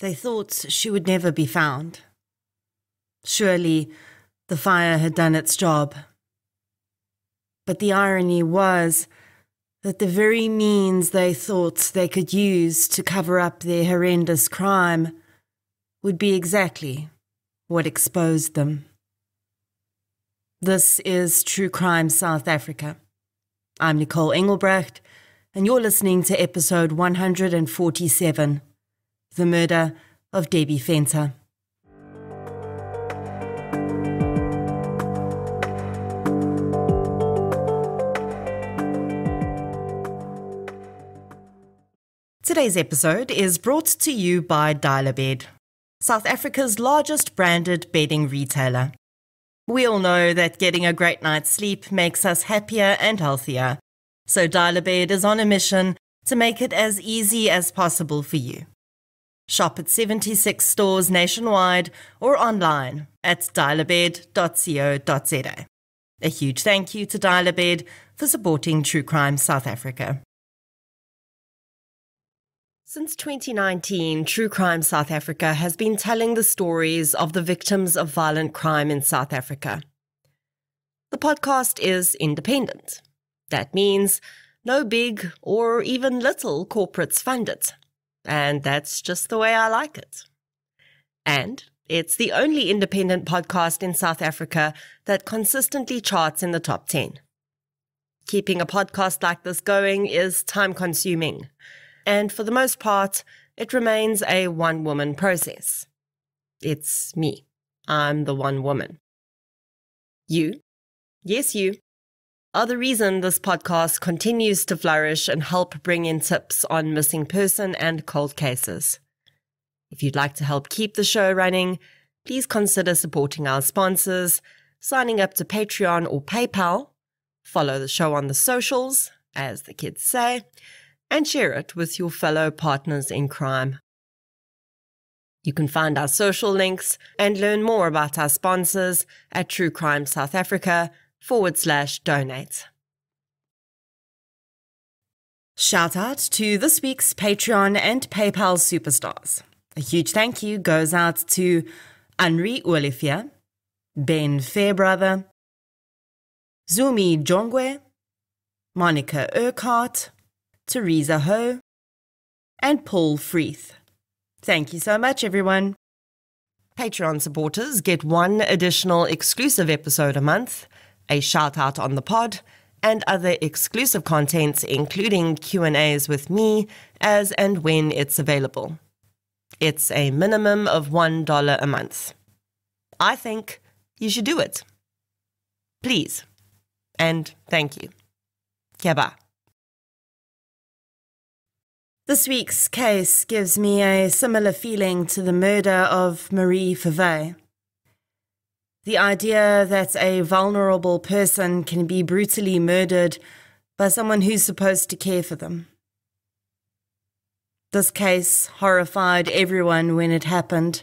They thought she would never be found. Surely the fire had done its job. But the irony was that the very means they thought they could use to cover up their horrendous crime would be exactly what exposed them. This is True Crime South Africa. I'm Nicole Engelbrecht, and you're listening to episode 147 The Murder of Debbie Venter. Today's episode is brought to you by Dial-A-Bed, South Africa's largest branded bedding retailer. We all know that getting a great night's sleep makes us happier and healthier, so Dial-A-Bed is on a mission to make it as easy as possible for you. Shop at 76 stores nationwide or online at dialabed.co.za. A huge thank you to Dial-A-Bed for supporting True Crime South Africa. Since 2019, True Crime South Africa has been telling the stories of the victims of violent crime in South Africa. The podcast is independent. That means no big or even little corporates fund it. And that's just the way I like it. And it's the only independent podcast in South Africa that consistently charts in the top 10. Keeping a podcast like this going is time consuming and for the most part, it remains a one woman process. It's me. I'm the one woman. You, yes, you, are the reason this podcast continues to flourish and help bring in tips on missing person and cold cases. If you'd like to help keep the show running, please consider supporting our sponsors, signing up to Patreon or PayPal, follow the show on the socials, as the kids say, and share it with your fellow partners in crime. You can find our social links and learn more about our sponsors at True Crime South Africa forward slash donate. Shout out to this week's Patreon and PayPal superstars. A huge thank you goes out to Henri Olivia, Ben Fairbrother, Zumi Jongwe, Monica Urquhart, Teresa Ho, and Paul Freeth. Thank you so much, everyone. Patreon supporters get one additional exclusive episode a month, a shout out on the pod, and other exclusive contents including Q&As with me as and when it's available. It's a minimum of $1 a month. I think you should do it. Please. And thank you. Keba. This week's case gives me a similar feeling to the murder of Marie Fevey. The idea that a vulnerable person can be brutally murdered by someone who's supposed to care for them. This case horrified everyone when it happened.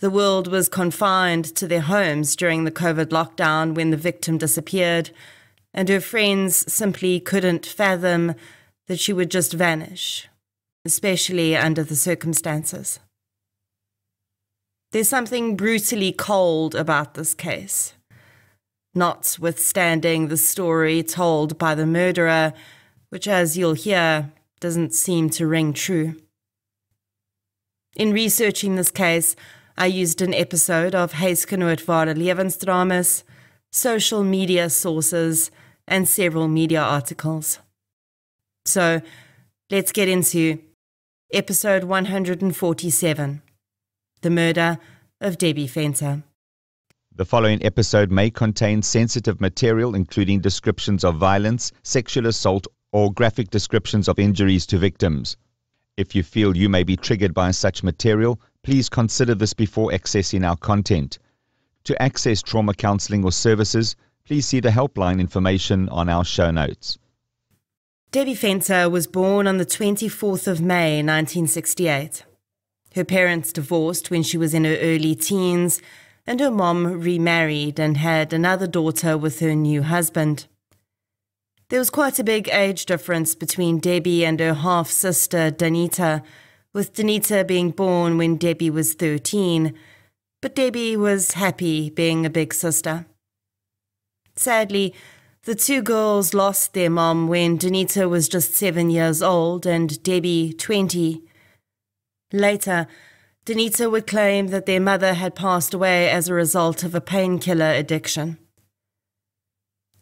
The world was confined to their homes during the COVID lockdown when the victim disappeared, and her friends simply couldn't fathom that she would just vanish, especially under the circumstances. There's something brutally cold about this case, notwithstanding the story told by the murderer, which, as you'll hear, doesn't seem to ring true. In researching this case, I used an episode of Huisgenoot Levensdramas, social media sources, and several media articles. So let's get into episode 147 The Murder of Debbie Venter. The following episode may contain sensitive material, including descriptions of violence, sexual assault, or graphic descriptions of injuries to victims. If you feel you may be triggered by such material, please consider this before accessing our content. To access trauma counseling or services, please see the helpline information on our show notes. Debbie Venter was born on the 24th of May 1968. Her parents divorced when she was in her early teens, and her mom remarried and had another daughter with her new husband. There was quite a big age difference between Debbie and her half sister, Danita, with Danita being born when Debbie was 13, but Debbie was happy being a big sister. Sadly, the two girls lost their mom when Danita was just seven years old and Debbie 20. Later, Danita would claim that their mother had passed away as a result of a painkiller addiction.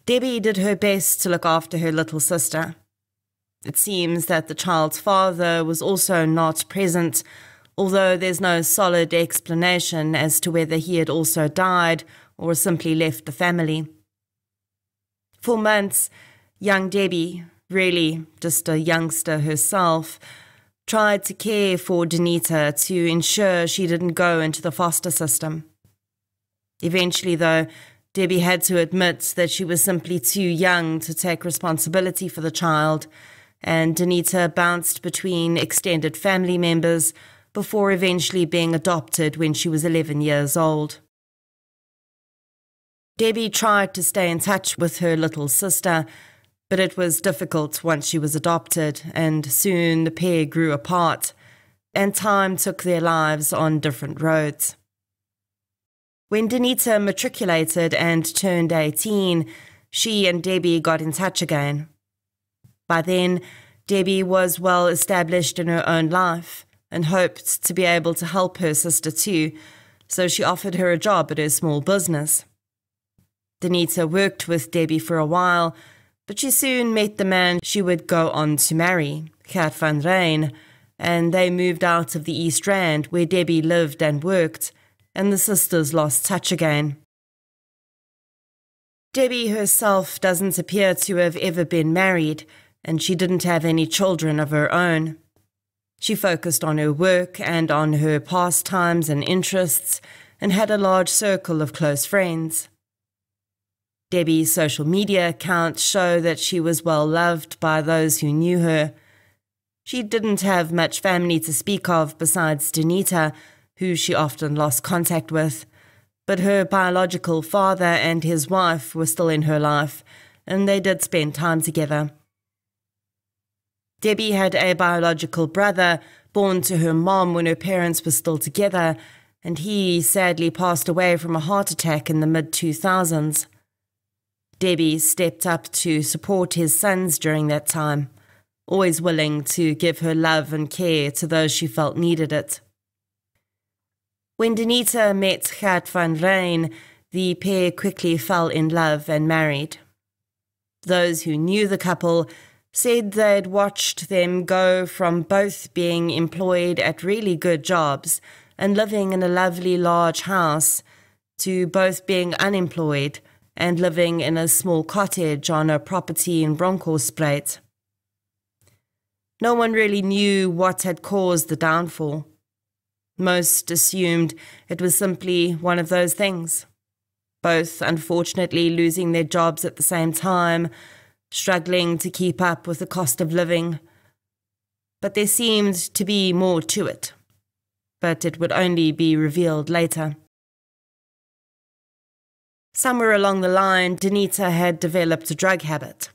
Debbie did her best to look after her little sister. It seems that the child's father was also not present, although there's no solid explanation as to whether he had also died or simply left the family. For months, young Debbie, really just a youngster herself, tried to care for Danita to ensure she didn't go into the foster system. Eventually, though, Debbie had to admit that she was simply too young to take responsibility for the child, and Danita bounced between extended family members before eventually being adopted when she was 11 years old. Debbie tried to stay in touch with her little sister, but it was difficult once she was adopted, and soon the pair grew apart, and time took their lives on different roads. When Danita matriculated and turned 18, she and Debbie got in touch again. By then, Debbie was well established in her own life and hoped to be able to help her sister too, so she offered her a job at her small business. Danita worked with Debbie for a while, but she soon met the man she would go on to marry, Gert van Rijn, and they moved out of the East Rand where Debbie lived and worked, and the sisters lost touch again. Debbie herself doesn't appear to have ever been married, and she didn't have any children of her own. She focused on her work and on her pastimes and interests, and had a large circle of close friends. Debbie's social media accounts show that she was well loved by those who knew her. She didn't have much family to speak of besides Danita, who she often lost contact with, but her biological father and his wife were still in her life, and they did spend time together. Debbie had a biological brother born to her mom when her parents were still together, and he sadly passed away from a heart attack in the mid 2000s. Debbie stepped up to support his sons during that time, always willing to give her love and care to those she felt needed it. When Danita met Gert van Rijn, the pair quickly fell in love and married. Those who knew the couple said they'd watched them go from both being employed at really good jobs and living in a lovely large house to both being unemployed and living in a small cottage on a property in Bronkhorstspruit. No one really knew what had caused the downfall. Most assumed it was simply one of those things. Both, unfortunately, losing their jobs at the same time, struggling to keep up with the cost of living. But there seemed to be more to it. But it would only be revealed later. Somewhere along the line, Danita had developed a drug habit.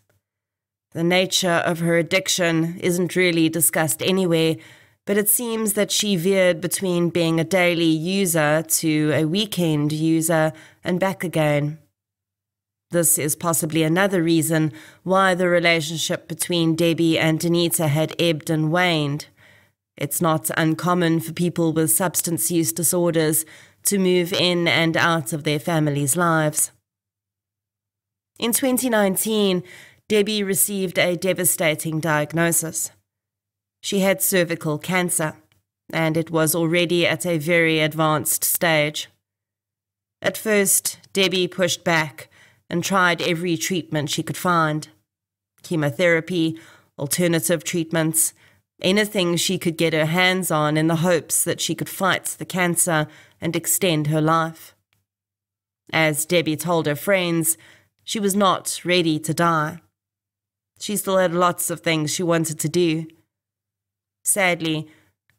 The nature of her addiction isn't really discussed anywhere, but it seems that she veered between being a daily user to a weekend user and back again. This is possibly another reason why the relationship between Debbie and Danita had ebbed and waned. It's not uncommon for people with substance use disorders to move in and out of their families' lives. In 2019, Debbie received a devastating diagnosis. She had cervical cancer, and it was already at a very advanced stage. At first, Debbie pushed back and tried every treatment she could find chemotherapy, alternative treatments, anything she could get her hands on in the hopes that she could fight the cancer and extend her life. As Debbie told her friends, she was not ready to die. She still had lots of things she wanted to do. Sadly,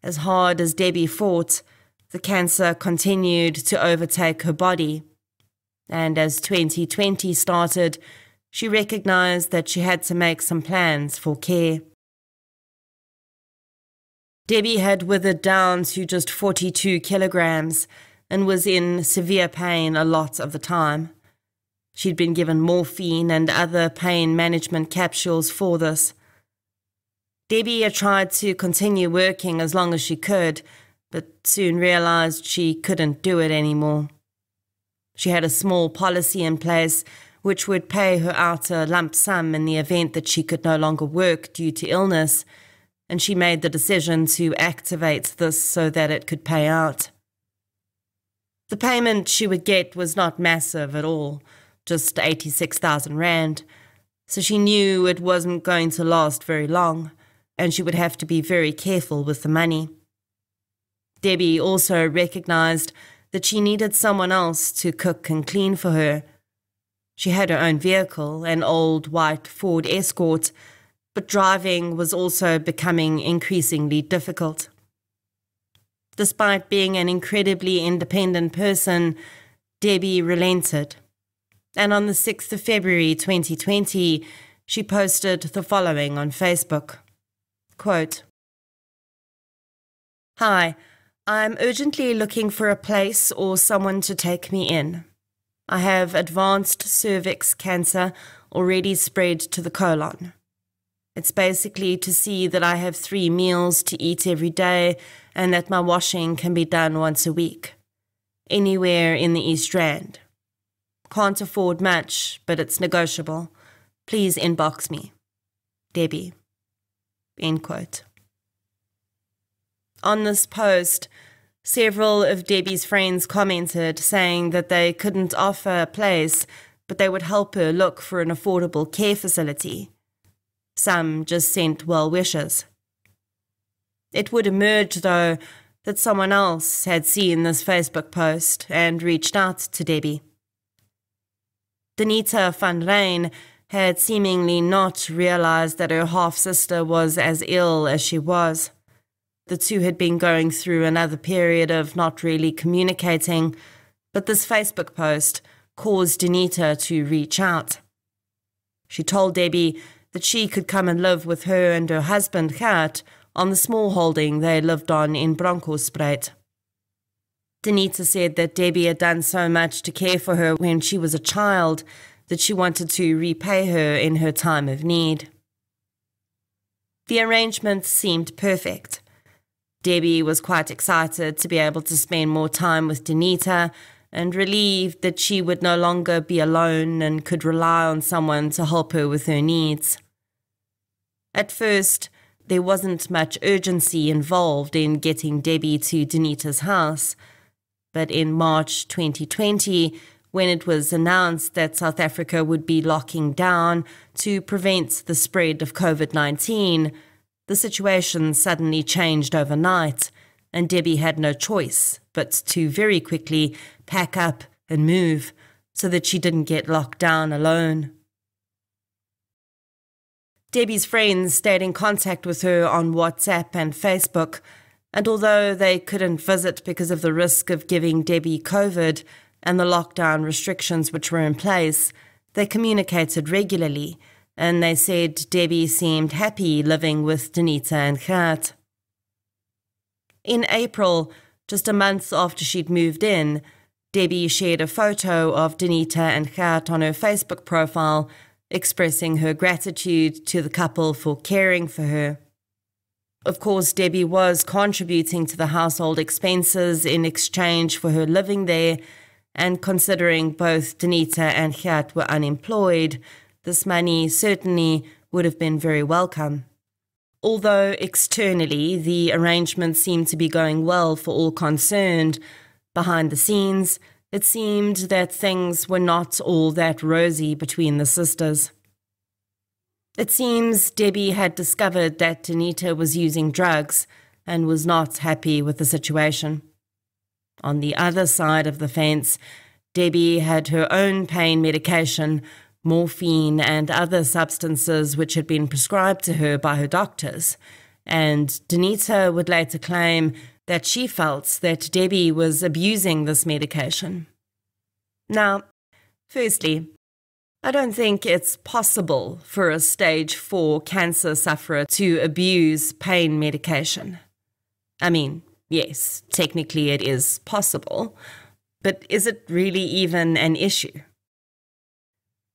as hard as Debbie fought, the cancer continued to overtake her body. And as 2020 started, she recognized that she had to make some plans for care. Debbie had withered down to just 42 kilograms and was in severe pain a lot of the time. She'd been given morphine and other pain management capsules for this. Debbie had tried to continue working as long as she could, but soon realized she couldn't do it anymore. She had a small policy in place which would pay her out a lump sum in the event that she could no longer work due to illness, and she made the decision to activate this so that it could pay out. The payment she would get was not massive at all, just 86,000 Rand, so she knew it wasn't going to last very long, and she would have to be very careful with the money. Debbie also recognized that she needed someone else to cook and clean for her. She had her own vehicle, an old white Ford Escort, but driving was also becoming increasingly difficult. Despite being an incredibly independent person, Debbie relented. And on the 6th of February 2020, she posted the following on Facebook Quote, Hi, I'm urgently looking for a place or someone to take me in. I have advanced cervix cancer already spread to the colon. It's basically to see that I have three meals to eat every day and that my washing can be done once a week. Anywhere in the East Rand. Can't afford much, but it's negotiable. Please inbox me. Debbie. End quote. On this post, several of Debbie's friends commented saying that they couldn't offer a place, but they would help her look for an affordable care facility. Some just sent well wishes. It would emerge, though, that someone else had seen this Facebook post and reached out to Debbie. Danita van Ryn had seemingly not realized that her half sister was as ill as she was. The two had been going through another period of not really communicating, but this Facebook post caused Danita to reach out. She told Debbie that she could come and live with her and her husband Gert on the small holding they lived on in Bronkhorstspruit. Danita said that Debbie had done so much to care for her when she was a child that she wanted to repay her in her time of need. The arrangement seemed perfect. Debbie was quite excited to be able to spend more time with Danita and relieved that she would no longer be alone and could rely on someone to help her with her needs. At first, there wasn't much urgency involved in getting Debbie to Danita's house, but in March 2020, when it was announced that South Africa would be locking down to prevent the spread of COVID 19, the situation suddenly changed overnight, and Debbie had no choice but to very quickly pack up and move so that she didn't get locked down alone. Debbie's friends stayed in contact with her on WhatsApp and Facebook, and although they couldn't visit because of the risk of giving Debbie COVID and the lockdown restrictions which were in place, they communicated regularly, and they said Debbie seemed happy living with Danita and Gert. In April, just a month after she'd moved in, Debbie shared a photo of Danita and Gert on her Facebook profile expressing her gratitude to the couple for caring for her. Of course, Debbie was contributing to the household expenses in exchange for her living there, and considering both Danita and Gert were unemployed, this money certainly would have been very welcome. Although externally the arrangement seemed to be going well for all concerned, behind the scenes, it seemed that things were not all that rosy between the sisters. It seems Debbie had discovered that Danita was using drugs and was not happy with the situation. On the other side of the fence, Debbie had her own pain medication, morphine, and other substances which had been prescribed to her by her doctors, and Danita would later claim that she felt that Debbie was abusing this medication. Now, firstly, I don't think it's possible for a stage 4 cancer sufferer to abuse pain medication. I mean, yes, technically it is possible, but is it really even an issue?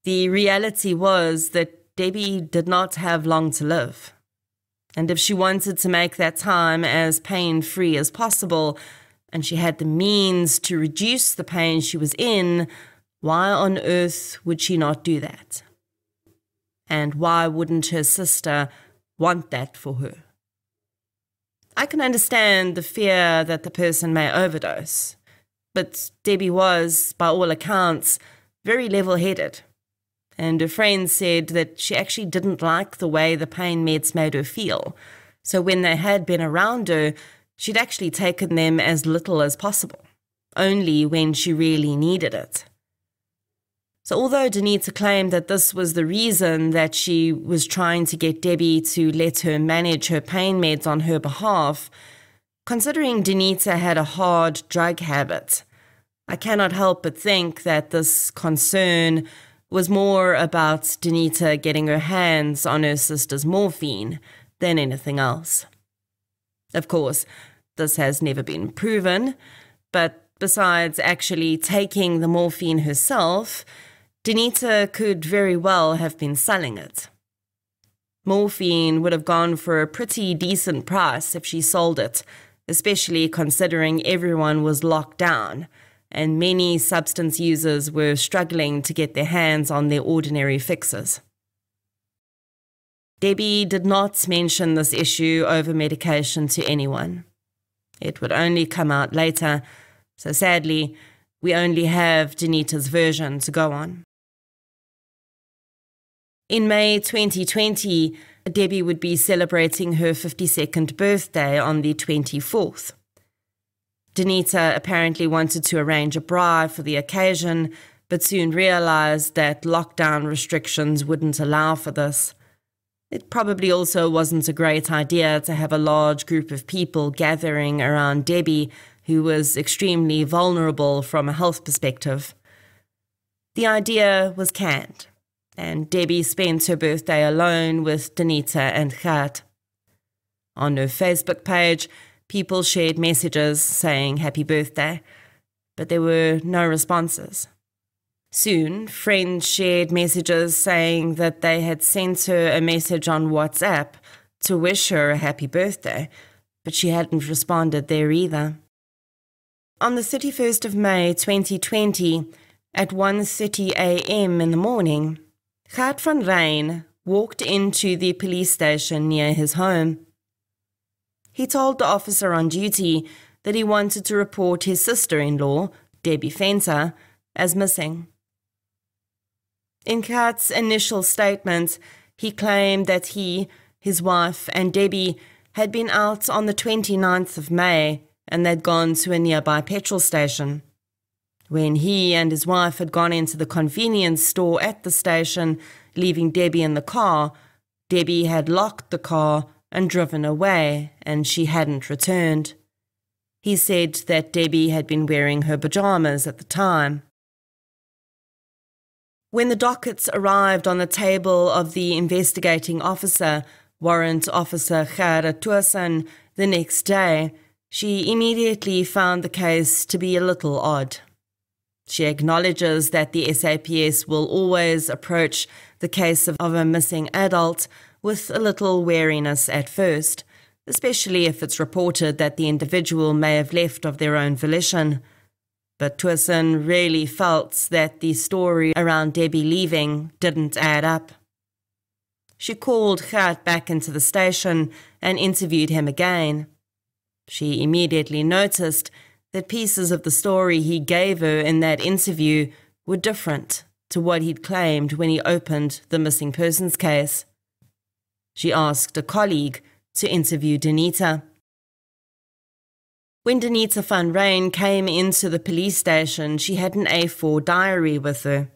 The reality was that Debbie did not have long to live. And if she wanted to make that time as pain free as possible, and she had the means to reduce the pain she was in, why on earth would she not do that? And why wouldn't her sister want that for her? I can understand the fear that the person may overdose, but Debbie was, by all accounts, very level headed. And her friend said that she actually didn't like the way the pain meds made her feel. So when they had been around her, she'd actually taken them as little as possible, only when she really needed it. So, although Danita claimed that this was the reason that she was trying to get Debbie to let her manage her pain meds on her behalf, considering Danita had a hard drug habit, I cannot help but think that this concern was more about Danita getting her hands on her sister's morphine than anything else. Of course, this has never been proven, but besides actually taking the morphine herself, Danita could very well have been selling it. Morphine would have gone for a pretty decent price if she sold it, especially considering everyone was locked down and many substance users were struggling to get their hands on their ordinary fixes. Debbie did not mention this issue over medication to anyone. It would only come out later, so sadly, we only have Danita's version to go on. In May 2020, Debbie would be celebrating her 52nd birthday on the 24th. Danita apparently wanted to arrange a braai for the occasion, but soon realized that lockdown restrictions wouldn't allow for this. It probably also wasn't a great idea to have a large group of people gathering around Debbie, who was extremely vulnerable from a health perspective. The idea was canned and Debbie spent her birthday alone with Danita and Gert. On her Facebook page, people shared messages saying happy birthday, but there were no responses. Soon, friends shared messages saying that they had sent her a message on WhatsApp to wish her a happy birthday, but she hadn't responded there either. On the 31st of May 2020, at 1:30 a.m. in the morning, Gert van Ryn walked into the police station near his home. He told the officer on duty that he wanted to report his sister in law, Debbie Venter, as missing. In Gert's initial statement, he claimed that he, his wife, and Debbie had been out on the 29th of May and they'd gone to a nearby petrol station. When he and his wife had gone into the convenience store at the station, leaving Debbie in the car, Debbie had locked the car and driven away, and she hadn't returned. He said that Debbie had been wearing her pajamas at the time. When the dockets arrived on the table of the investigating officer, Warrant Officer Gerda Tuason, the next day, she immediately found the case to be a little odd. She acknowledges that the SAPS will always approach the case of, of a missing adult with a little wariness at first, especially if it's reported that the individual may have left of their own volition. But Tuason really felt that the story around Debbie leaving didn't add up. She called Gert back into the station and interviewed him again. She immediately noticed that pieces of the story he gave her in that interview were different to what he'd claimed when he opened the missing persons case. She asked a colleague to interview Danita. When Danita van Ryn came into the police station, she had an A4 diary with her.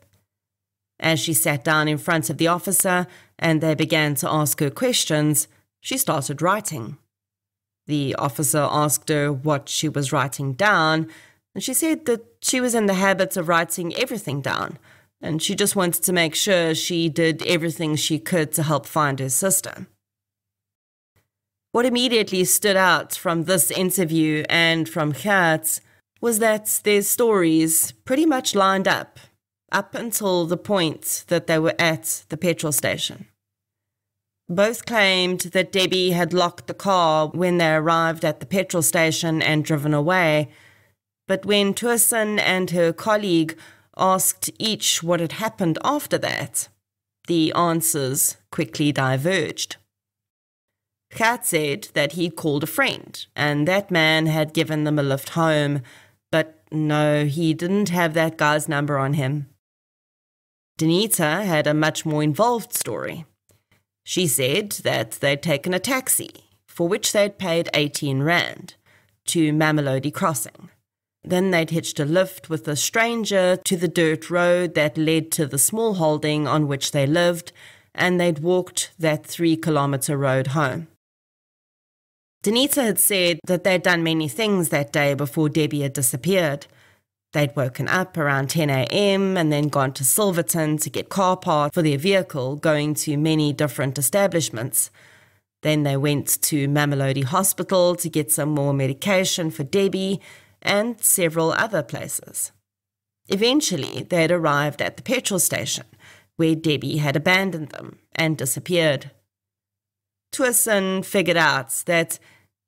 As she sat down in front of the officer and they began to ask her questions, she started writing. The officer asked her what she was writing down, and she said that she was in the habit of writing everything down, and she just wanted to make sure she did everything she could to help find her sister. What immediately stood out from this interview and from Gert was that their stories pretty much lined up, up until the point that they were at the petrol station. Both claimed that Debbie had locked the car when they arrived at the petrol station and driven away. But when Tuason and her colleague asked each what had happened after that, the answers quickly diverged. Gert said that he'd called a friend and that man had given them a lift home, but no, he didn't have that guy's number on him. Danita had a much more involved story. She said that they'd taken a taxi, for which they'd paid 18 Rand, to Mamelodi Crossing. Then they'd hitched a lift with a stranger to the dirt road that led to the small holding on which they lived, and they'd walked that three kilometre road home. Danita had said that they'd done many things that day before Debbie had disappeared. They'd woken up around 10 a.m. and then gone to Silverton to get car parts for their vehicle, going to many different establishments. Then they went to Mamelodi Hospital to get some more medication for Debbie and several other places. Eventually, they had arrived at the petrol station, where Debbie had abandoned them and disappeared. Tuason figured out that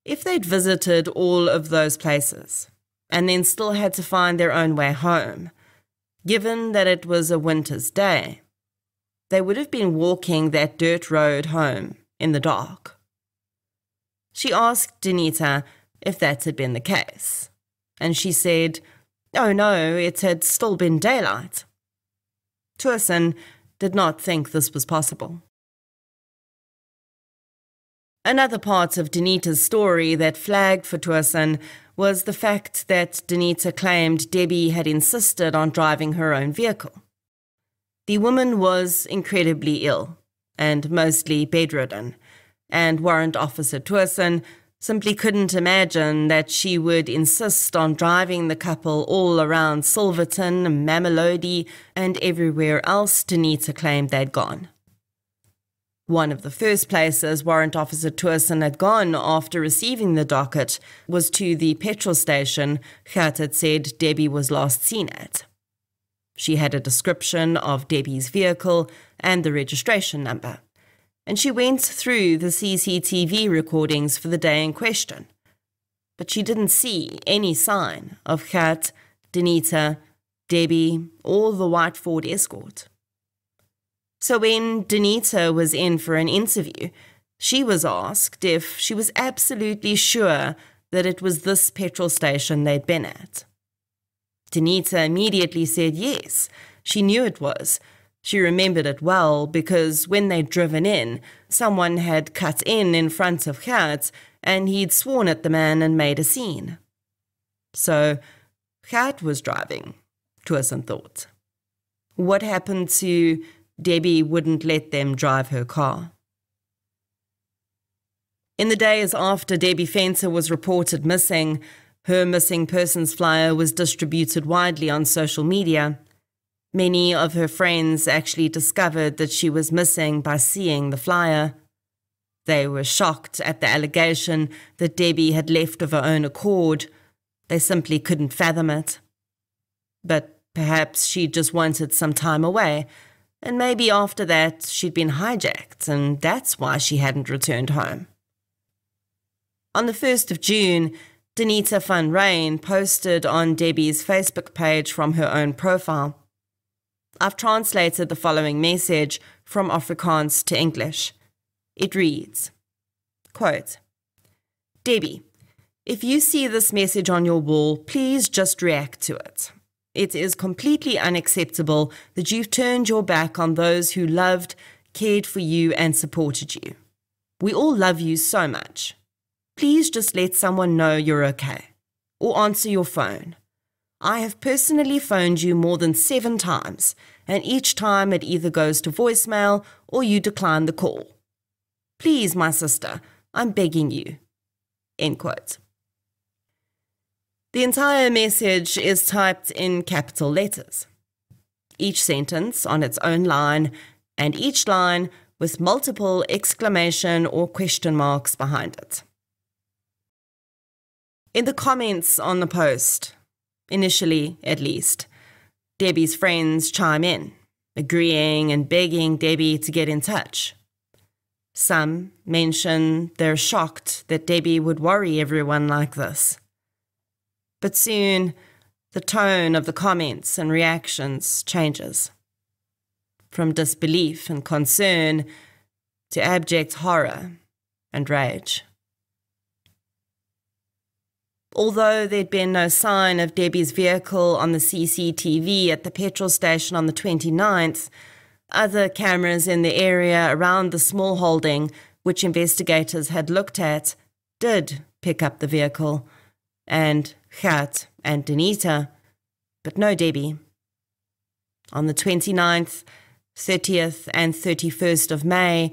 if they'd visited all of those places, and then still had to find their own way home, given that it was a winter's day. They would have been walking that dirt road home in the dark. She asked Danita if that had been the case, and she said, Oh no, it had still been daylight. Tuason did not think this was possible. Another part of Danita's story that flagged for Tuason was the fact that Danita claimed Debbie had insisted on driving her own vehicle. The woman was incredibly ill and mostly bedridden, and Warrant Officer Tuason simply couldn't imagine that she would insist on driving the couple all around Silverton, Mamelodi, and everywhere else Danita claimed they'd gone. One of the first places Warrant Officer Tuason had gone after receiving the docket was to the petrol station Gert had said Debbie was last seen at. She had a description of Debbie's vehicle and the registration number, and she went through the CCTV recordings for the day in question. But she didn't see any sign of Gert, Danita, Debbie, or the white Ford Escort. So when Danita was in for an interview, she was asked if she was absolutely sure that it was this petrol station they'd been at. Danita immediately said yes, she knew it was. She remembered it well because when they'd driven in, someone had cut in in front of Gert and he'd sworn at the man and made a scene. So Gert was driving, Tuason thought. What happened to Debbie wouldn't let them drive her car. In the days after Debbie Venter was reported missing, her missing persons flyer was distributed widely on social media. Many of her friends actually discovered that she was missing by seeing the flyer. They were shocked at the allegation that Debbie had left of her own accord. They simply couldn't fathom it. But perhaps she just wanted some time away and maybe after that she'd been hijacked, and that's why she hadn't returned home. On the 1st of June, Danita van Ryn posted on Debbie's Facebook page from her own profile. I've translated the following message from Afrikaans to English. It reads, quote, Debbie, if you see this message on your wall, please just react to it. It is completely unacceptable that you've turned your back on those who loved, cared for you, and supported you. We all love you so much. Please just let someone know you're okay, or answer your phone. I have personally phoned you more than seven times, and each time it either goes to voicemail or you decline the call. Please, my sister, I'm begging you. End quote. The entire message is typed in capital letters. Each sentence on its own line, and each line with multiple exclamation or question marks behind it. In the comments on the post, initially at least, Debbie's friends chime in, agreeing and begging Debbie to get in touch. Some mention they're shocked that Debbie would worry everyone like this. But soon, the tone of the comments and reactions changes. From disbelief and concern to abject horror and rage. Although there'd been no sign of Debbie's vehicle on the CCTV at the petrol station on the 29th, other cameras in the area around the small holding, which investigators had looked at, did pick up the vehicle, and Gert and Danita, but no Debbie. On the 29th, 30th, and 31st of May,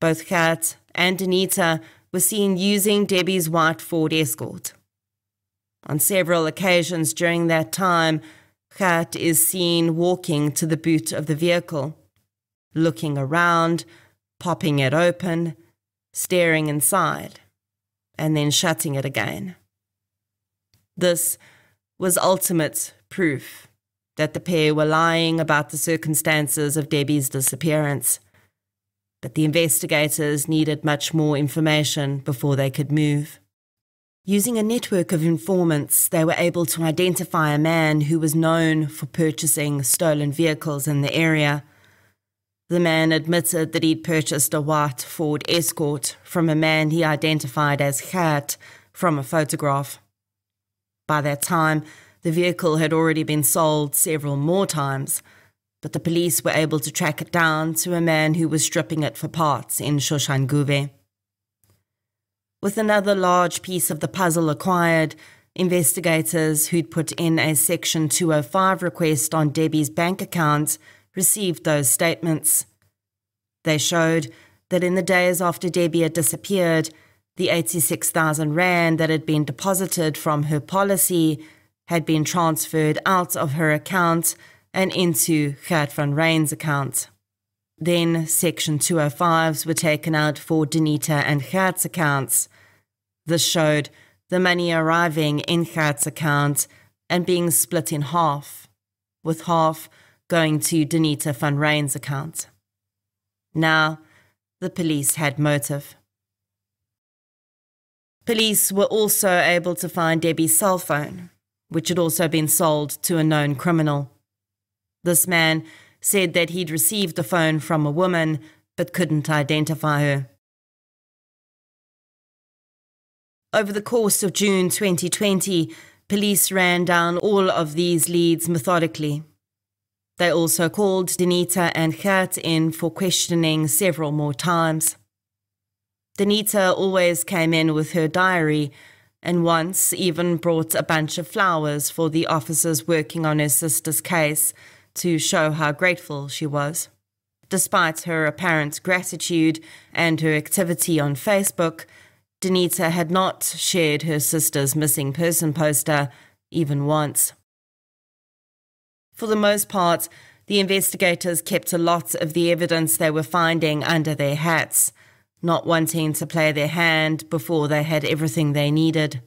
both Gert and Danita were seen using Debbie's white Ford Escort. On several occasions during that time, Gert is seen walking to the boot of the vehicle, looking around, popping it open, staring inside, and then shutting it again. This was ultimate proof that the pair were lying about the circumstances of Debbie's disappearance. But the investigators needed much more information before they could move. Using a network of informants, they were able to identify a man who was known for purchasing stolen vehicles in the area. The man admitted that he'd purchased a white Ford Escort from a man he identified as Gert from a photograph. By that time, the vehicle had already been sold several more times, but the police were able to track it down to a man who was stripping it for parts in Soshanguve. With another large piece of the puzzle acquired, investigators who'd put in a Section 205 request on Debbie's bank account received those statements. They showed that in the days after Debbie had disappeared, the 86,000 Rand that had been deposited from her policy had been transferred out of her account and into Gert van Ryn's account. Then Section 205s were taken out for Danita and Gert's accounts. This showed the money arriving in Gert's account and being split in half, with half going to Danita van Ryn's account. Now, the police had motive. Police were also able to find Debbie's cell phone, which had also been sold to a known criminal. This man said that he'd received the phone from a woman but couldn't identify her. Over the course of June 2020, police ran down all of these leads methodically. They also called Danita and Gert in for questioning several more times. Danita always came in with her diary and once even brought a bunch of flowers for the officers working on her sister's case to show how grateful she was. Despite her apparent gratitude and her activity on Facebook, Danita had not shared her sister's missing person poster even once. For the most part, the investigators kept a lot of the evidence they were finding under their hats, not wanting to play their hand before they had everything they needed.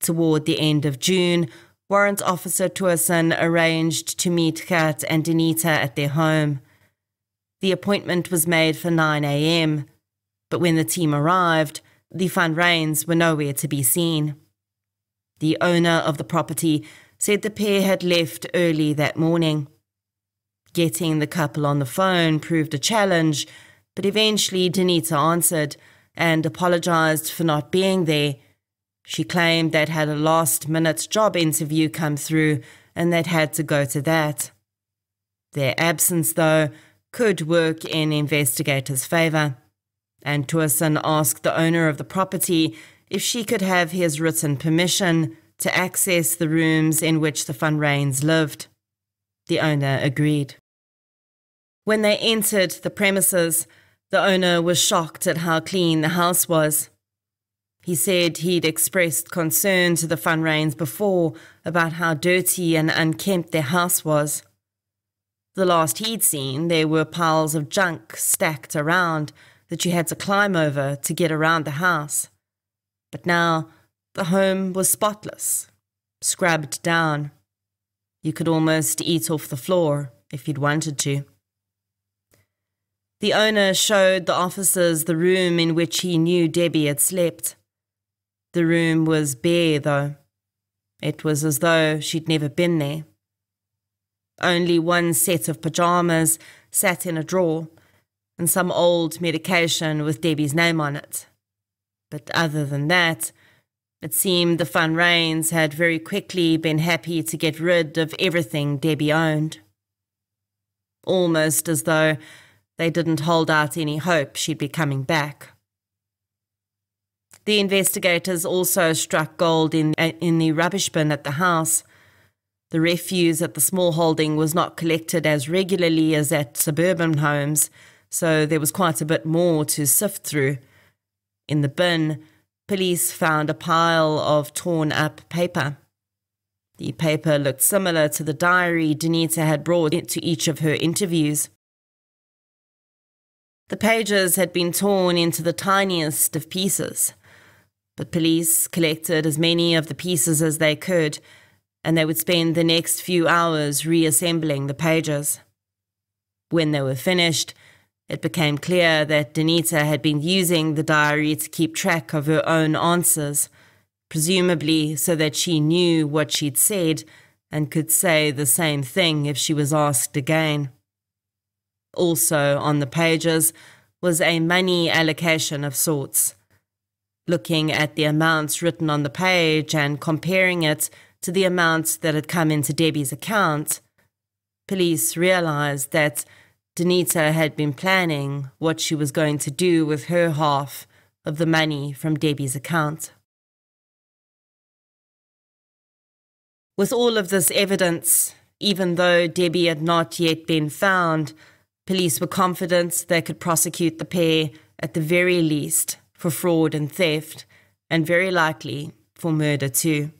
Toward the end of June, Warrant Officer Tuason arranged to meet Gert and Danita at their home. The appointment was made for 9 a.m., but when the team arrived, the Van Ryns were nowhere to be seen. The owner of the property said the pair had left early that morning. Getting the couple on the phone proved a challenge, but eventually Danita answered and apologized for not being there. She claimed they'd had a last minute job interview come through and they'd had to go to that. Their absence, though, could work in investigators' favour and Tuason asked the owner of the property if she could have his written permission to access the rooms in which the Van Ryns lived. The owner agreed. When they entered the premises, the owner was shocked at how clean the house was. He said he'd expressed concern to the Van Ryns before about how dirty and unkempt their house was. The last he'd seen, there were piles of junk stacked around that you had to climb over to get around the house. But now the home was spotless, scrubbed down. You could almost eat off the floor if you'd wanted to. The owner showed the officers the room in which he knew Debbie had slept. The room was bare, though. It was as though she'd never been there. Only one set of pajamas sat in a drawer, and some old medication with Debbie's name on it. But other than that, it seemed the Van Ryns had very quickly been happy to get rid of everything Debbie owned. Almost as though they didn't hold out any hope she'd be coming back. The investigators also struck gold in, uh, in the rubbish bin at the house. The refuse at the small holding was not collected as regularly as at suburban homes, so there was quite a bit more to sift through. In the bin, police found a pile of torn up paper. The paper looked similar to the diary Danita had brought into each of her interviews. The pages had been torn into the tiniest of pieces, but police collected as many of the pieces as they could, and they would spend the next few hours reassembling the pages. When they were finished, it became clear that Danita had been using the diary to keep track of her own answers, presumably so that she knew what she'd said and could say the same thing if she was asked again. Also on the pages was a money allocation of sorts. Looking at the amounts written on the page and comparing it to the amounts that had come into Debbie's account, police realized that Danita had been planning what she was going to do with her half of the money from Debbie's account. With all of this evidence, even though Debbie had not yet been found, Police were confident they could prosecute the pair at the very least for fraud and theft, and very likely for murder too.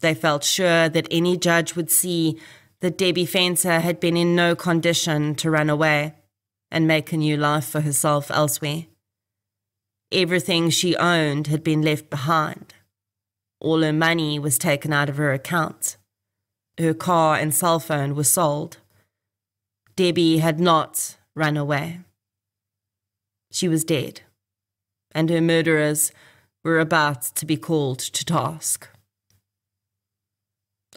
They felt sure that any judge would see that Debbie Venter had been in no condition to run away and make a new life for herself elsewhere. Everything she owned had been left behind. All her money was taken out of her account. Her car and cell phone were sold. Debbie had not run away. She was dead, and her murderers were about to be called to task.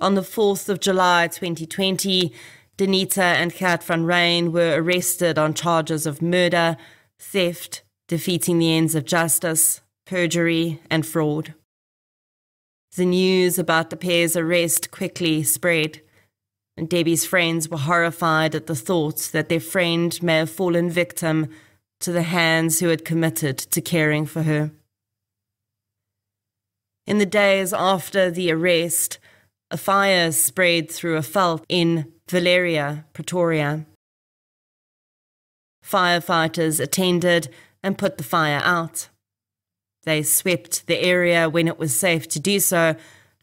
On the 4th of July 2020, Danita and Gert van Ryn were arrested on charges of murder, theft, defeating the ends of justice, perjury, and fraud. The news about the pair's arrest quickly spread and Debbie's friends were horrified at the thought that their friend may have fallen victim to the hands who had committed to caring for her. In the days after the arrest, a fire spread through a veld in Valeria, Pretoria. Firefighters attended and put the fire out. They swept the area when it was safe to do so,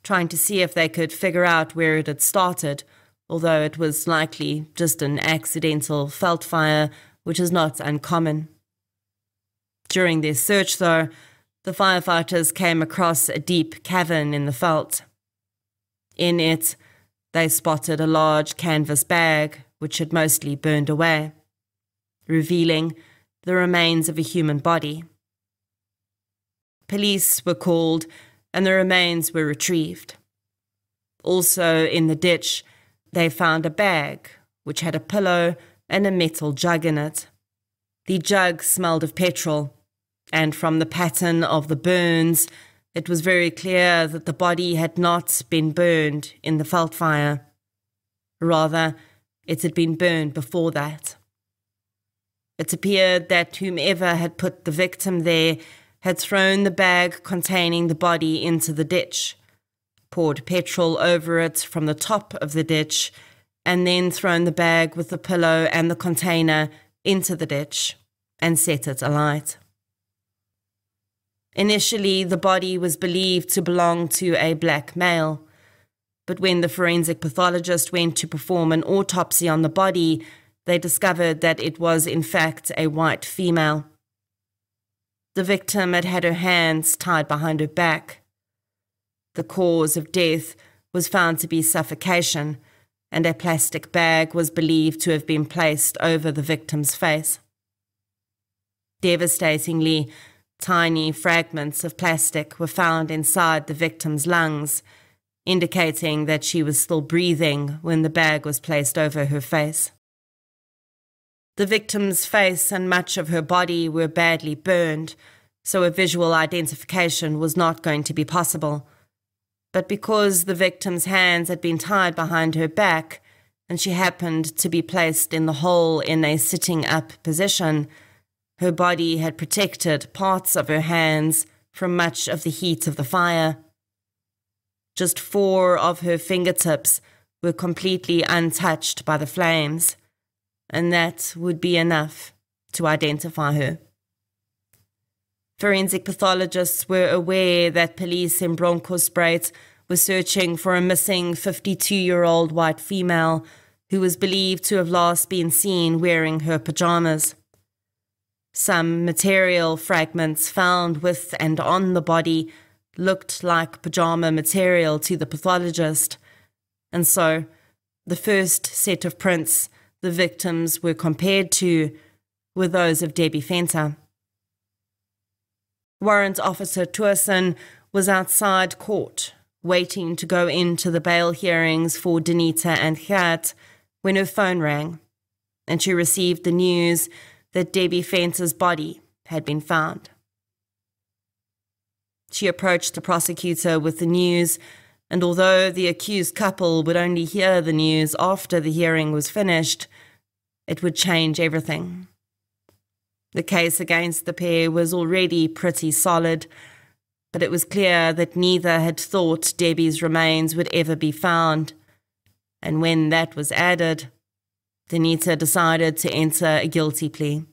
trying to see if they could figure out where it had started although it was likely just an accidental veld fire, which is not uncommon. During their search, though, the firefighters came across a deep cavern in the veld. In it, they spotted a large canvas bag which had mostly burned away, revealing the remains of a human body. Police were called and the remains were retrieved. Also in the ditch, they found a bag which had a pillow and a metal jug in it. The jug smelled of petrol, and from the pattern of the burns, it was very clear that the body had not been burned in the veld fire. Rather, it had been burned before that. It appeared that whomever had put the victim there had thrown the bag containing the body into the ditch poured petrol over it from the top of the ditch, and then thrown the bag with the pillow and the container into the ditch and set it alight. Initially, the body was believed to belong to a black male, But when the forensic pathologist went to perform an autopsy on the body, they discovered that it was, in fact, a white female. The victim had had her hands tied behind her back. The cause of death was found to be suffocation, and a plastic bag was believed to have been placed over the victim's face. Devastatingly, tiny fragments of plastic were found inside the victim's lungs, indicating that she was still breathing when the bag was placed over her face. The victim's face and much of her body were badly burned, so a visual identification was not going to be possible. But because the victim's hands had been tied behind her back, and she happened to be placed in the hole in a sitting up position, her body had protected parts of her hands from much of the heat of the fire. Just four of her fingertips were completely untouched by the flames and that would be enough to identify her. Forensic pathologists were aware that police in Bronkhorstspruit were searching for a missing 52 year old white female who was believed to have last been seen wearing her pajamas. Some material fragments found with and on the body looked like pajama material to the pathologist, and so the first set of prints the victims were compared to were those of Debbie Venter. Warrant Officer Tuason was outside court, waiting to go into the bail hearings for Denita and Gert when her phone rang, and she received the news that Debbie Venter's body had been found. She approached the prosecutor with the news, and although the accused couple would only hear the news after the hearing was finished, it would change everything. The case against the pair was already pretty solid, but it was clear that neither had thought Debbie's remains would ever be found. And when that was added, Danita decided to enter a guilty plea.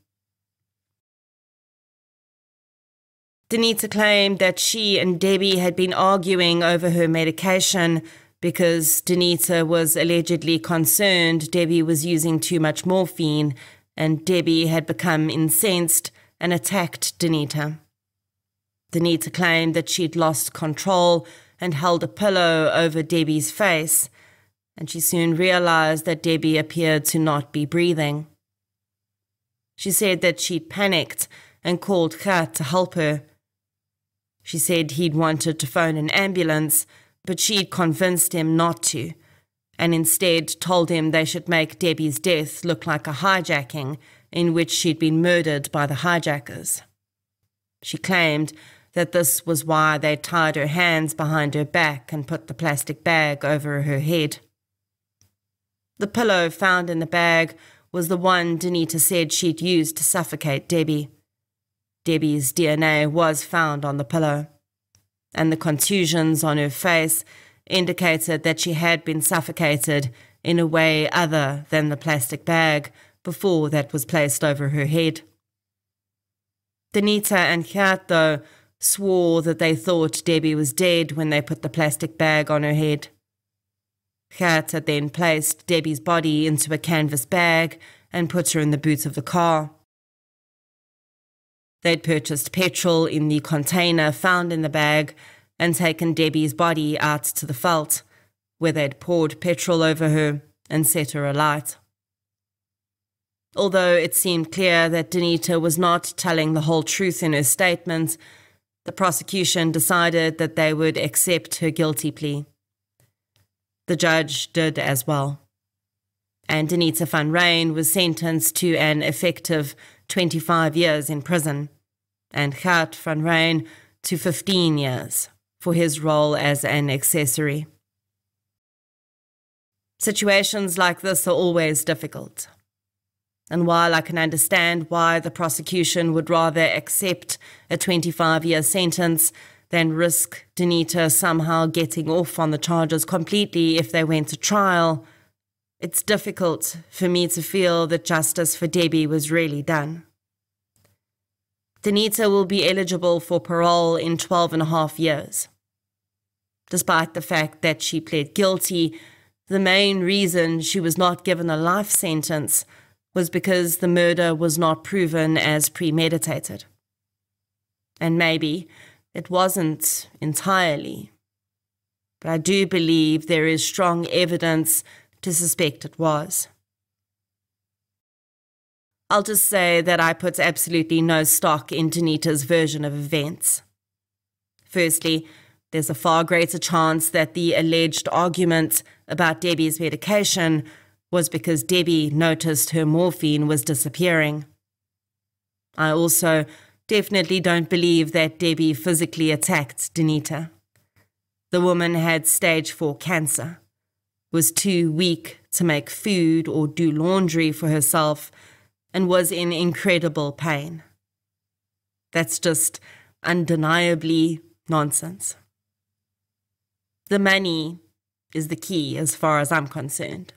Danita claimed that she and Debbie had been arguing over her medication because Danita was allegedly concerned Debbie was using too much morphine, and Debbie had become incensed and attacked Danita. Danita claimed that she'd lost control and held a pillow over Debbie's face, and she soon realized that Debbie appeared to not be breathing. She said that she'd panicked and called Gert to help her. She said he'd wanted to phone an ambulance but she'd convinced him not to, and instead told him they should make Debbie's death look like a hijacking in which she'd been murdered by the hijackers. She claimed that this was why they tied her hands behind her back and put the plastic bag over her head. The pillow found in the bag was the one Danita said she'd used to suffocate Debbie. Debbie's DNA was found on the pillow and the contusions on her face indicated that she had been suffocated in a way other than the plastic bag before that was placed over her head. Danita and though, swore that they thought Debbie was dead when they put the plastic bag on her head. Had then placed Debbie's body into a canvas bag and put her in the boot of the car. They'd purchased petrol in the container found in the bag and taken Debbie's body out to the veld, where they'd poured petrol over her and set her alight. Although it seemed clear that Danita was not telling the whole truth in her statement, the prosecution decided that they would accept her guilty plea. The judge did as well. And Danita van Ryn was sentenced to an effective 25 years in prison, and Gert van Ryn to 15 years for his role as an accessory. Situations like this are always difficult. And while I can understand why the prosecution would rather accept a 25 year sentence than risk Danita somehow getting off on the charges completely if they went to trial, it's difficult for me to feel that justice for Debbie was really done. Danita will be eligible for parole in 12 and a half years. Despite the fact that she pled guilty, the main reason she was not given a life sentence was because the murder was not proven as premeditated. And maybe it wasn't entirely. But I do believe there is strong evidence to suspect it was. I'll just say that I put absolutely no stock in Danita's version of events. Firstly, there's a far greater chance that the alleged argument about Debbie's medication was because Debbie noticed her morphine was disappearing. I also definitely don't believe that Debbie physically attacked Danita. The woman had stage 4 cancer, was too weak to make food or do laundry for herself, and was in incredible pain. That's just undeniably nonsense. The money is the key as far as I'm concerned.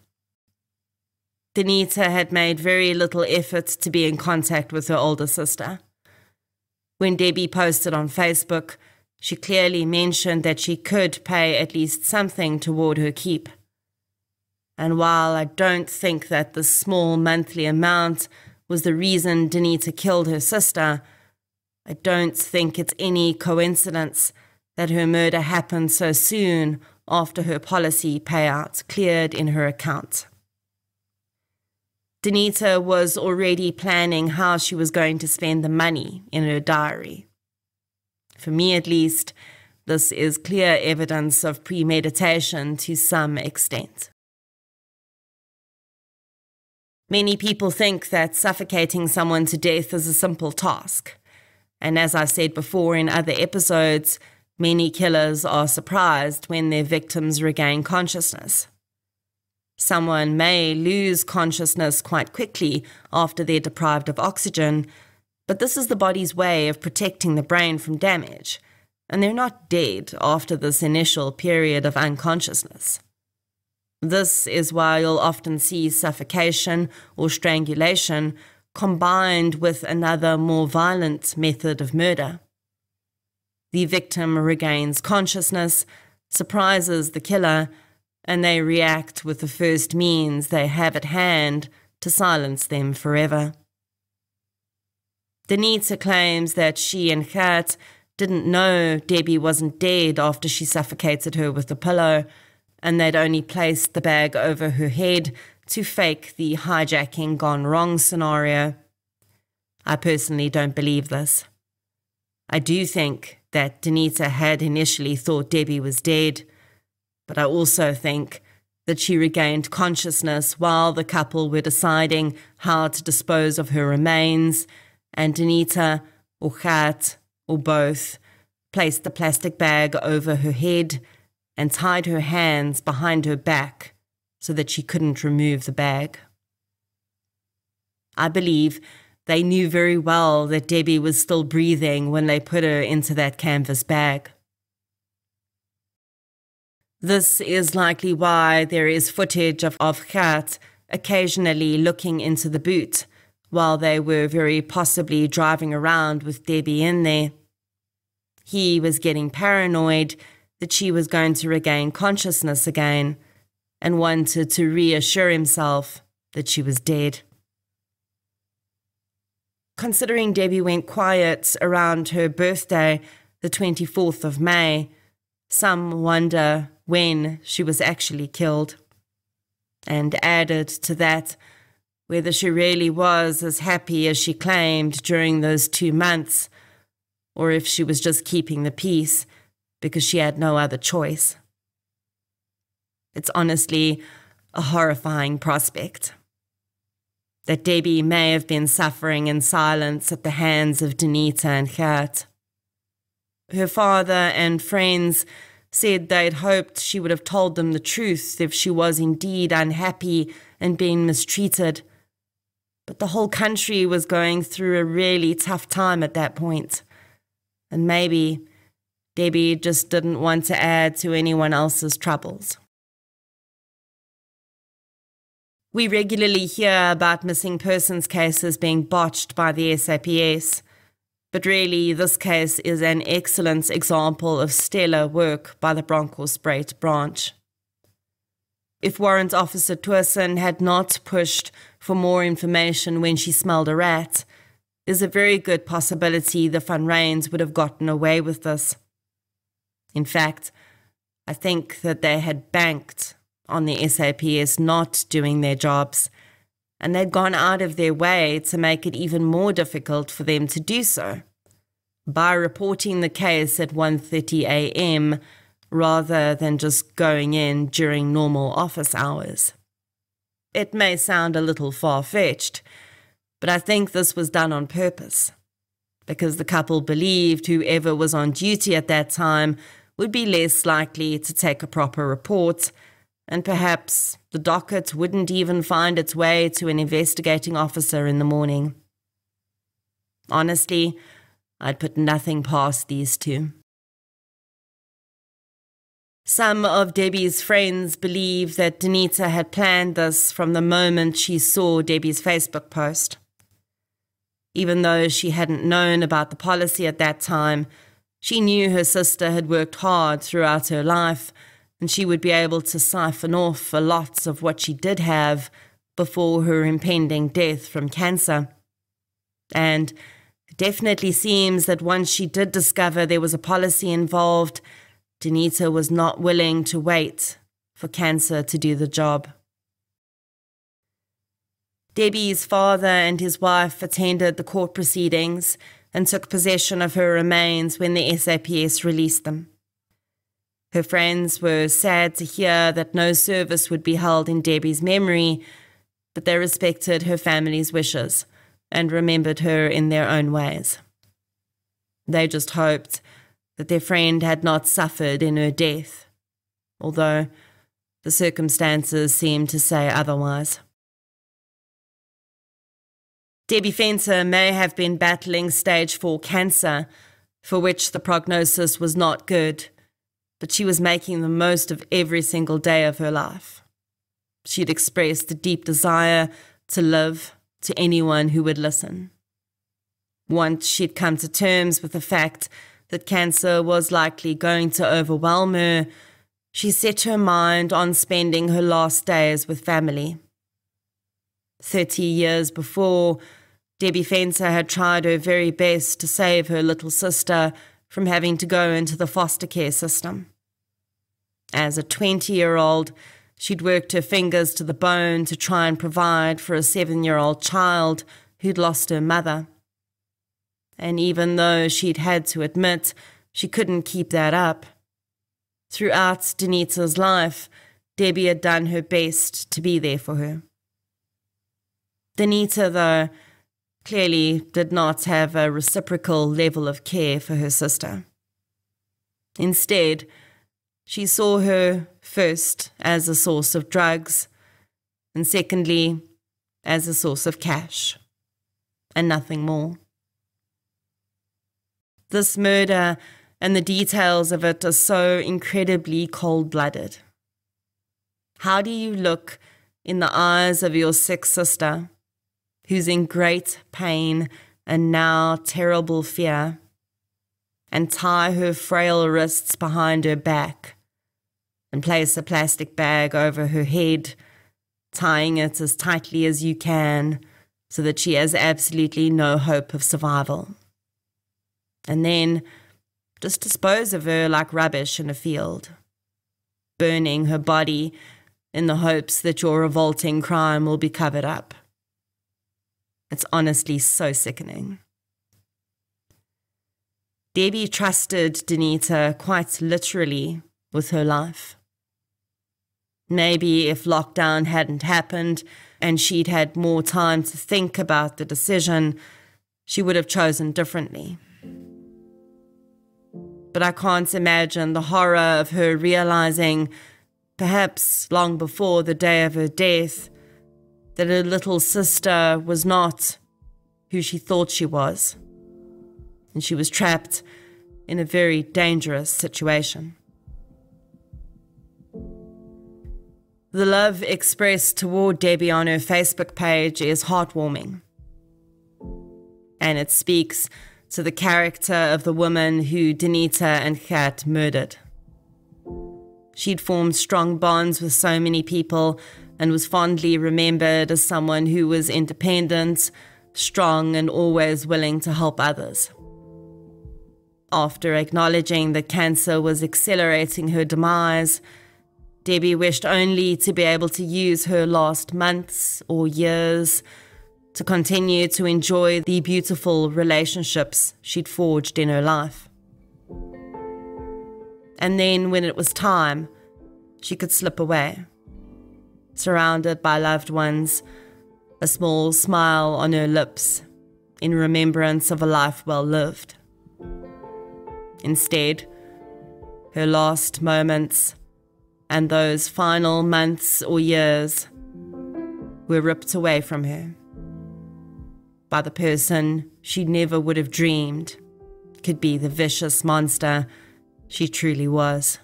Danita had made very little effort to be in contact with her older sister. When Debbie posted on Facebook, she clearly mentioned that she could pay at least something toward her keep. And while I don't think that the small monthly amount was the reason Danita killed her sister, I don't think it's any coincidence that her murder happened so soon after her policy payouts cleared in her account. Danita was already planning how she was going to spend the money in her diary. For me, at least, this is clear evidence of premeditation to some extent. Many people think that suffocating someone to death is a simple task. And as I've said before in other episodes, many killers are surprised when their victims regain consciousness. Someone may lose consciousness quite quickly after they're deprived of oxygen, but this is the body's way of protecting the brain from damage, and they're not dead after this initial period of unconsciousness. This is why you'll often see suffocation or strangulation combined with another more violent method of murder. The victim regains consciousness, surprises the killer, and they react with the first means they have at hand to silence them forever. Danita claims that she and Gert didn't know Debbie wasn't dead after she suffocated her with a pillow, and they'd only placed the bag over her head to fake the hijacking gone wrong scenario. I personally don't believe this. I do think that Danita had initially thought Debbie was dead but I also think that she regained consciousness while the couple were deciding how to dispose of her remains, and Danita, or Gert, or both, placed the plastic bag over her head and tied her hands behind her back so that she couldn't remove the bag. I believe they knew very well that Debbie was still breathing when they put her into that canvas bag. This is likely why there is footage of, Gert occasionally looking into the boot while they were very possibly driving around with Debbie in there. He was getting paranoid that she was going to regain consciousness again and wanted to reassure himself that she was dead. Considering Debbie went quiet around her birthday, the 24th of May, some wonder when she was actually killed. And added to that, whether she really was as happy as she claimed during those two months, or if she was just keeping the peace because she had no other choice. It's honestly a horrifying prospect. That Debbie may have been suffering in silence at the hands of Danita and Gert. Her father and friends said they'd hoped she would have told them the truth if she was indeed unhappy and being mistreated. But the whole country was going through a really tough time at that point. And maybe Debbie just didn't want to add to anyone else's troubles. We regularly hear about missing persons cases being botched by the SAPS, But really, this case is an excellent example of stellar work by the Bronkhorstspruit branch. If Warrant Officer Twerson had not pushed for more information when she smelled a rat, there's a very good possibility the Van Ryns would have gotten away with this. In fact, I think that they had banked on the SAPS not doing their jobs and they'd gone out of their way to make it even more difficult for them to do so by reporting the case at 1:30 a.m. rather than just going in during normal office hours. It may sound a little far-fetched, but I think this was done on purpose because the couple believed whoever was on duty at that time would be less likely to take a proper report and perhaps the docket wouldn't even find its way to an investigating officer in the morning. Honestly, I'd put nothing past these two. Some of Debbie's friends believe that Danita had planned this from the moment she saw Debbie's Facebook post. Even though she hadn't known about the policy at that time, she knew her sister had worked hard throughout her life and she would be able to siphon off a lot of what she did have before her impending death from cancer. And it definitely seems that once she did discover there was a policy involved, Danita was not willing to wait for cancer to do the job. Debbie's father and his wife attended the court proceedings and took possession of her remains when the SAPS released them. Her friends were sad to hear that no service would be held in Debbie's memory, but they respected her family's wishes and remembered her in their own ways. They just hoped that their friend had not suffered in her death, although the circumstances seemed to say otherwise. Debbie Venter may have been battling stage 4 cancer, for which the prognosis was not good but she was making the most of every single day of her life. She had expressed a deep desire to live to anyone who would listen. Once she'd come to terms with the fact that cancer was likely going to overwhelm her, she set her mind on spending her last days with family. Thirty years before, Debbie Venter had tried her very best to save her little sister from having to go into the foster care system. As a 20 year old, she'd worked her fingers to the bone to try and provide for a seven year old child who'd lost her mother. And even though she'd had to admit she couldn't keep that up, throughout Danita's life, Debbie had done her best to be there for her. Danita, though, clearly did not have a reciprocal level of care for her sister. Instead, she saw her first as a source of drugs, and secondly, as a source of cash, and nothing more. This murder and the details of it are so incredibly cold blooded. How do you look in the eyes of your sick sister who's in great pain and now terrible fear, and tie her frail wrists behind her back, and place a plastic bag over her head, tying it as tightly as you can so that she has absolutely no hope of survival. And then just dispose of her like rubbish in a field, burning her body in the hopes that your revolting crime will be covered up. It's honestly so sickening. Debbie trusted Danita quite literally with her life. Maybe if lockdown hadn't happened and she'd had more time to think about the decision, she would have chosen differently. But I can't imagine the horror of her realizing, perhaps long before the day of her death, that her little sister was not who she thought she was, and she was trapped in a very dangerous situation. The love expressed toward Debbie on her Facebook page is heartwarming. And it speaks to the character of the woman who Danita and Gert murdered. She'd formed strong bonds with so many people and was fondly remembered as someone who was independent, strong, and always willing to help others. After acknowledging that cancer was accelerating her demise, Debbie wished only to be able to use her last months or years to continue to enjoy the beautiful relationships she'd forged in her life. And then, when it was time, she could slip away, surrounded by loved ones, a small smile on her lips in remembrance of a life well lived. Instead, her last moments and those final months or years were ripped away from her by the person she never would have dreamed could be the vicious monster she truly was.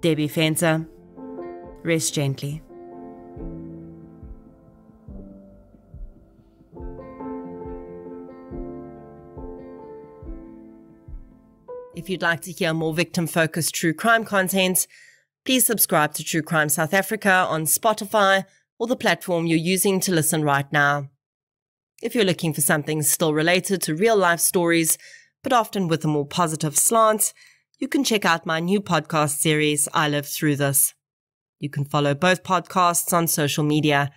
Debbie Venter, rest gently. If you'd like to hear more victim focused true crime content, please subscribe to True Crime South Africa on Spotify or the platform you're using to listen right now. If you're looking for something still related to real life stories, but often with a more positive slant, you can check out my new podcast series, I Live Through This. You can follow both podcasts on social media.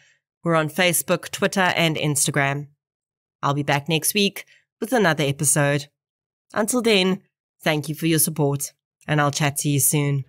We're on Facebook, Twitter, and Instagram. I'll be back next week with another episode. Until then, Thank you for your support, and I'll chat to you soon.